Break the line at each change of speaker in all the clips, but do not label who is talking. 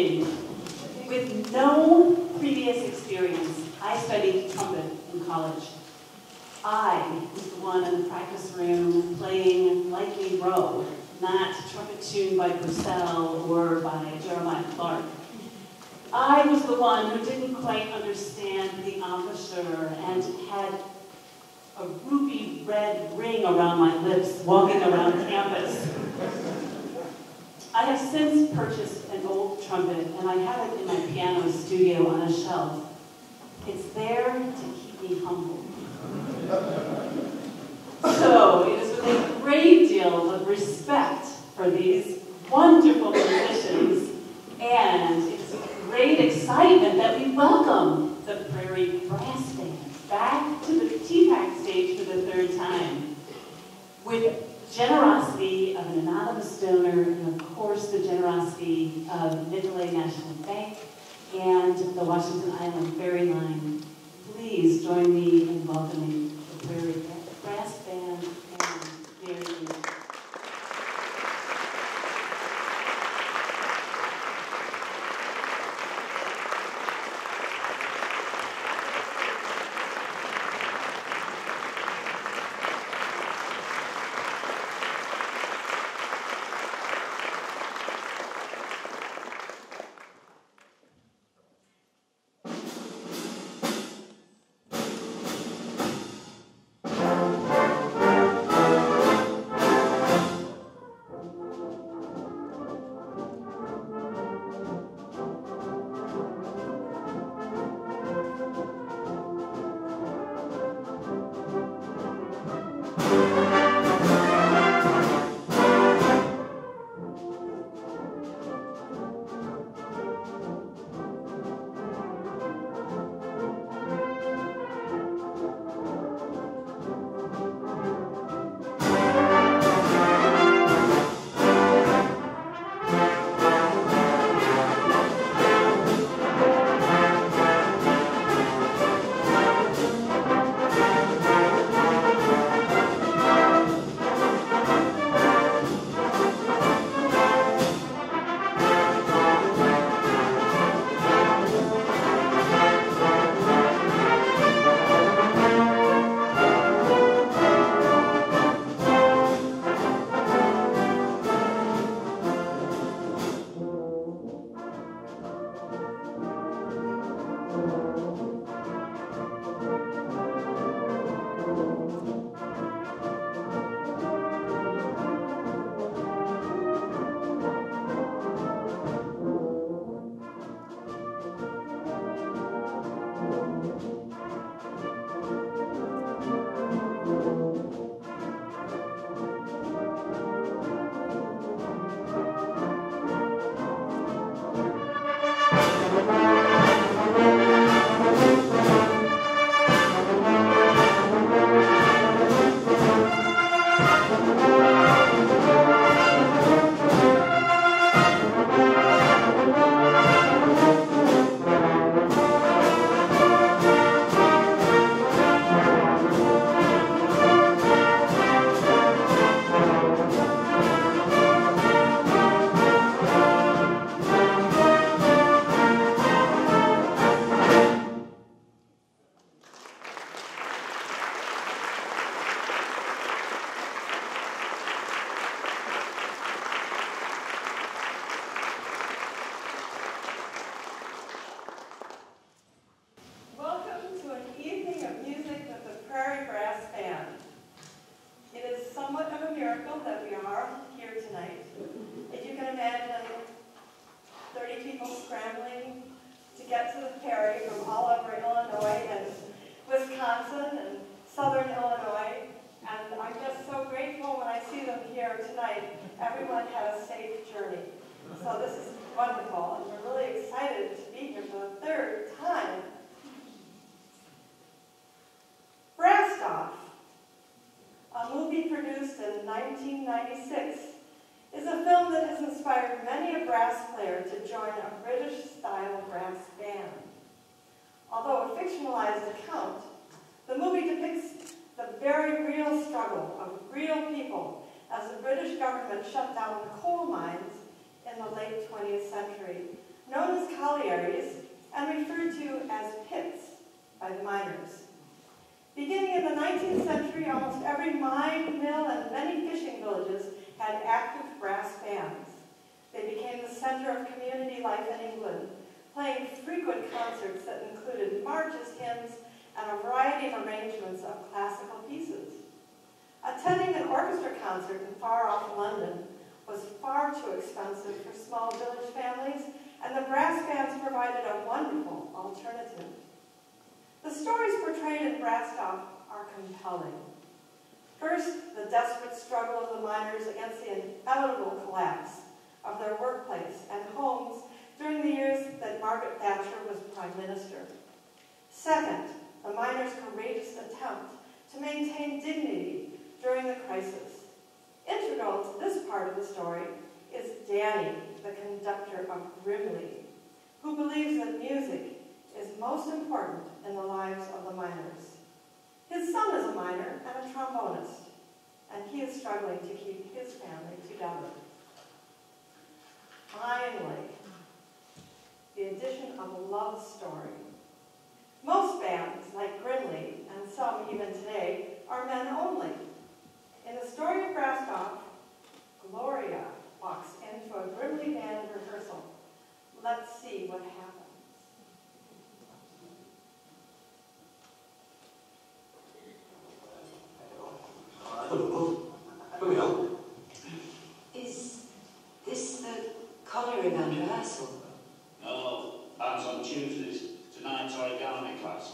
evening. With no previous experience, I studied trumpet in college. I was the one in the practice room playing Lightning Row, not trumpet tune by Purcell or by Jeremiah Clarke. I was the one who didn't quite understand the embouchure and had a ruby red ring around my lips walking around campus. I have since purchased an old trumpet and I have it in my piano studio on a shelf. It's there to keep me humble. So it is with a great deal of respect for these wonderful
1996, is a film that has inspired many a brass player to join a British-style brass band. Although a fictionalized account, the movie depicts the very real struggle of real people as the British government shut down the coal mines in the late 20th century, known as collieries and referred to as pits by the miners. Beginning in the 19th century, almost every mine, mill, and many fishing villages had active brass bands. They became the center of community life in England, playing frequent concerts that included marches, hymns, and a variety of arrangements of classical pieces. Attending an orchestra concert in far-off London was far too expensive for small village families, and the brass bands provided a wonderful alternative. The stories portrayed in Brassed Off are compelling. First, the desperate struggle of the miners against the inevitable collapse of their workplace and homes during the years that Margaret Thatcher was Prime Minister. Second, the miners' courageous attempt to maintain dignity during the crisis. Integral to this part of the story is Danny, the conductor of Grimley, who believes that music is most important in the lives of the miners. His son is a miner and a trombonist, and he is struggling to keep his family together. Finally, the addition of a love story. Most bands, like Grimley, and some even today, are men only. In the story of Brassed Off, Gloria walks into a Grimley band rehearsal. Let's see what happens.
Hello. Come here.
Is this the colliery band rehearsal?
No, that's on Tuesdays. Tonight's origami class.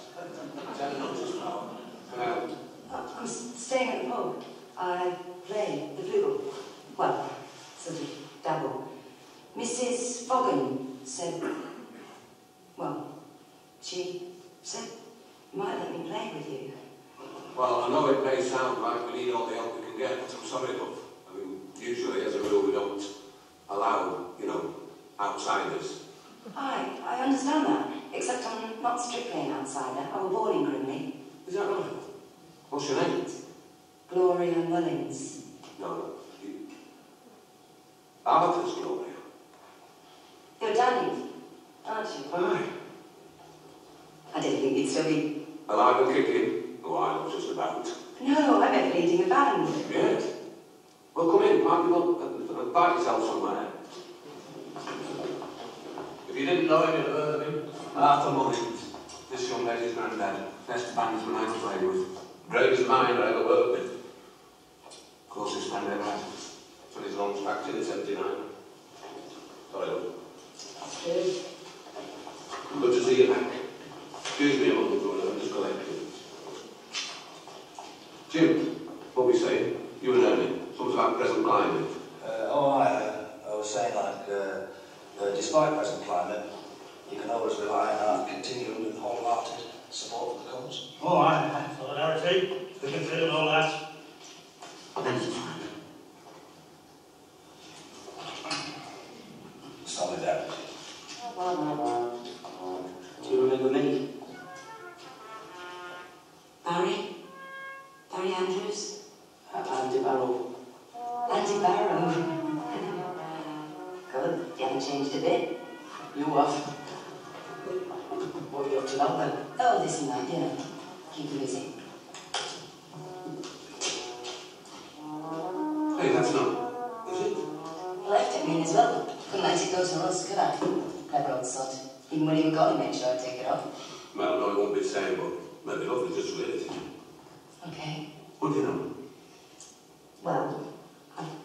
Hello.
Oh, I'm s- staying at the pub. I play the flute. Well, sort of dabble. Mrs. Fogan said, well, she said you might let me play with you.
Well, I know it may sound like we need all the help we can get, but I'm sorry, love. I mean, usually, as a rule, we don't allow, you know, outsiders.
That, except I'm not strictly an outsider. I was born in Grimley.
Is that right? What's your name?
Gloria Mullins.
No, no. You... Arthur's Gloria.
You're Danny, aren't you?
Aye.
I didn't think you'd still be...
Alive and kicking? Oh, I was just about.
No, I meant leading a band.
Yes. Well, come in, park you up, and and park yourself somewhere. If you didn't know him, you'd have heard of This young lady's granddad. Best bandsman I ever played with. Greatest mind I ever worked with. Closest friend ever had. Till his lungs fractured in 79. Sorry, love. Good to see you back. Excuse me a moment, Bruno. I'm just collecting. Jim, what were we saying? You were learning. Something about present climate.
Uh, oh, I, uh, I was saying, like, uh, uh, despite present climate, you can always rely on our continued and wholehearted support for the cause.
Oh, aye. Solidarity. We can feel all that.
Solidarity.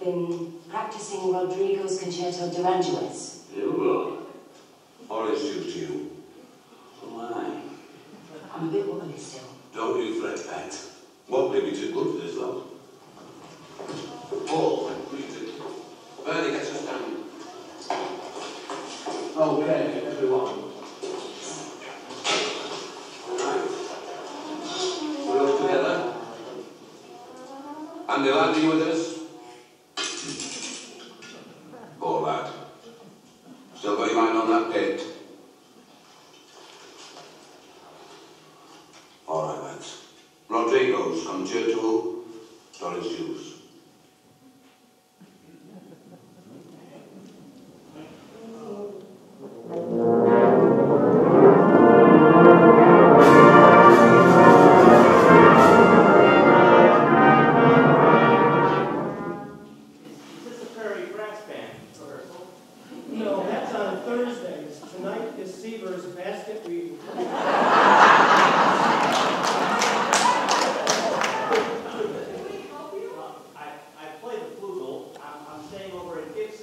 Been practicing Rodrigo's Concerto de Aranjuez.
You will. Rodrigo's concerto, de Aranjuez.
brass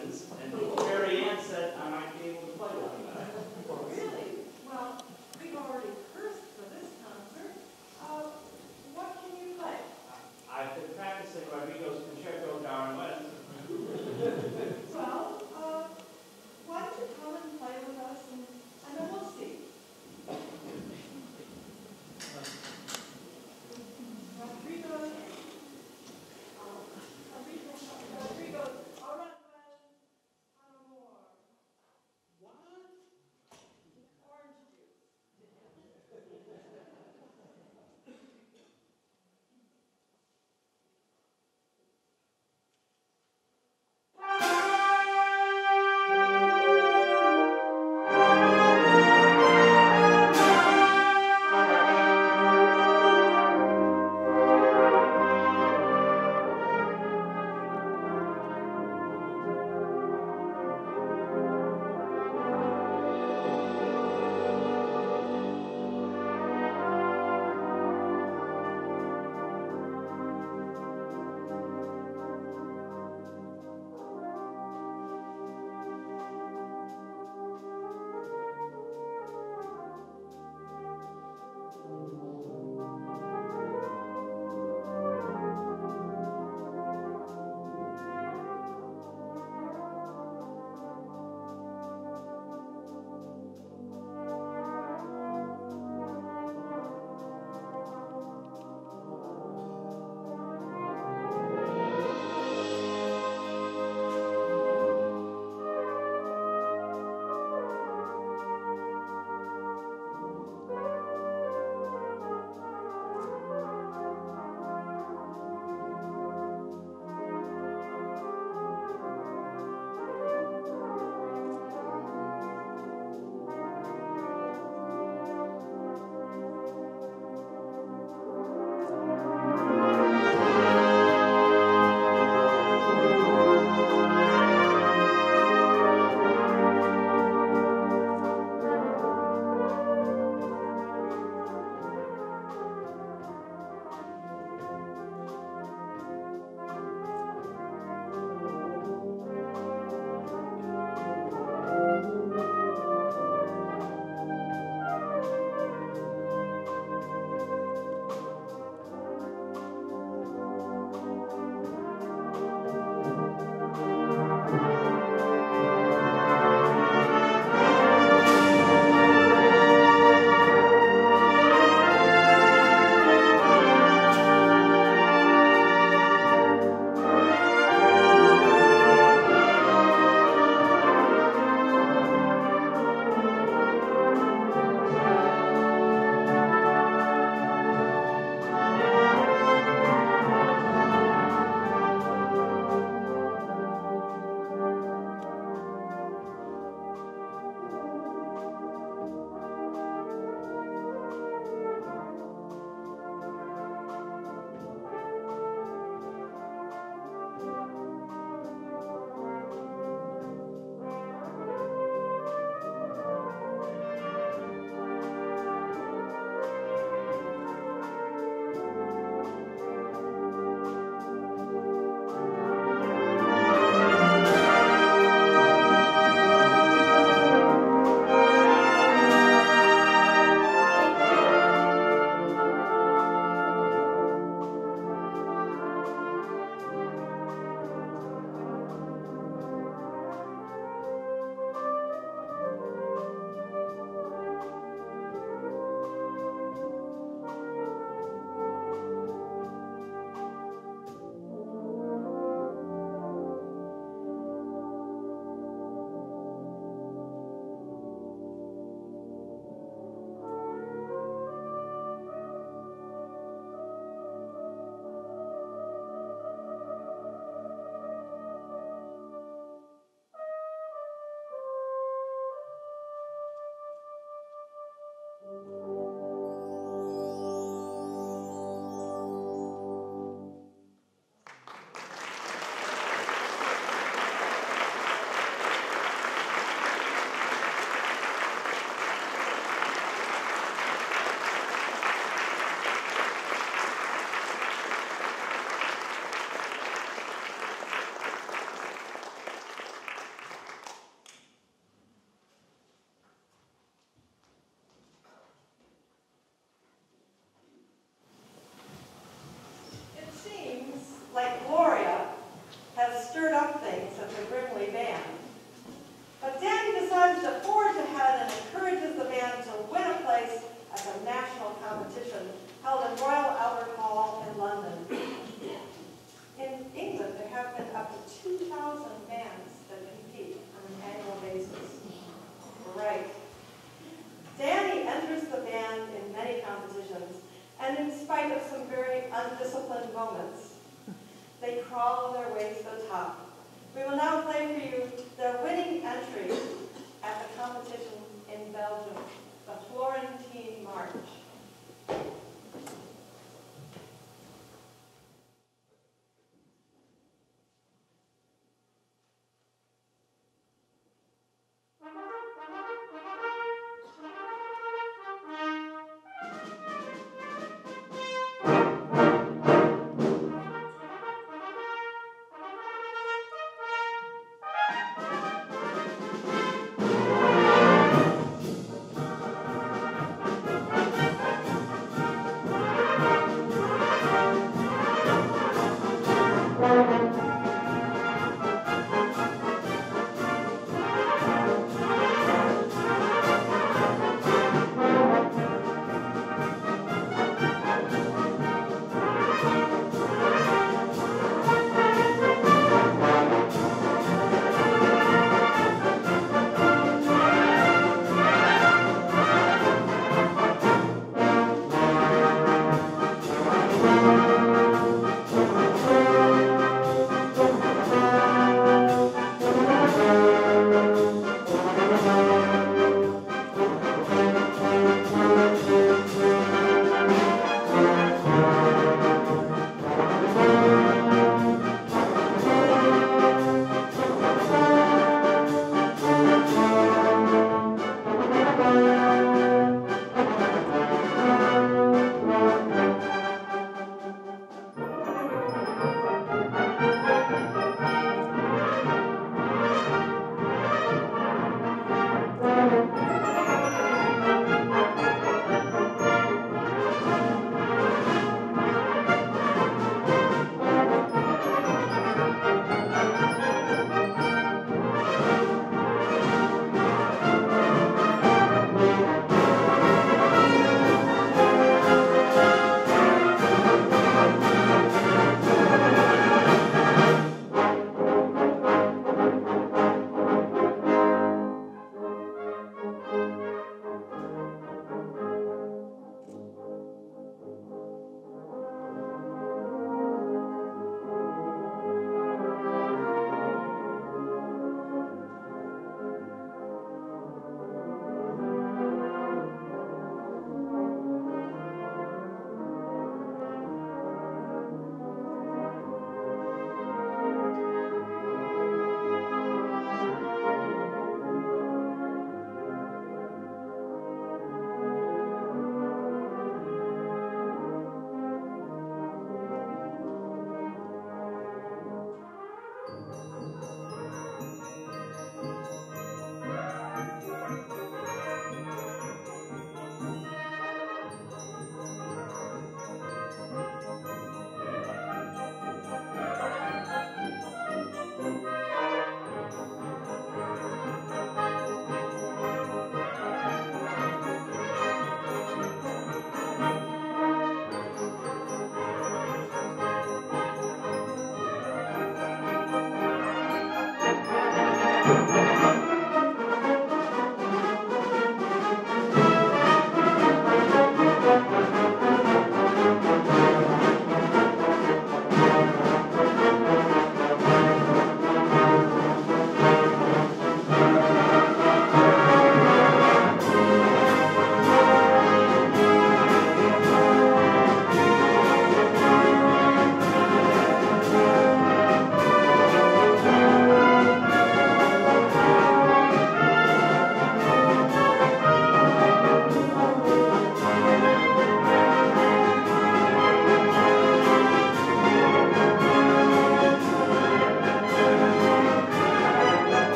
at and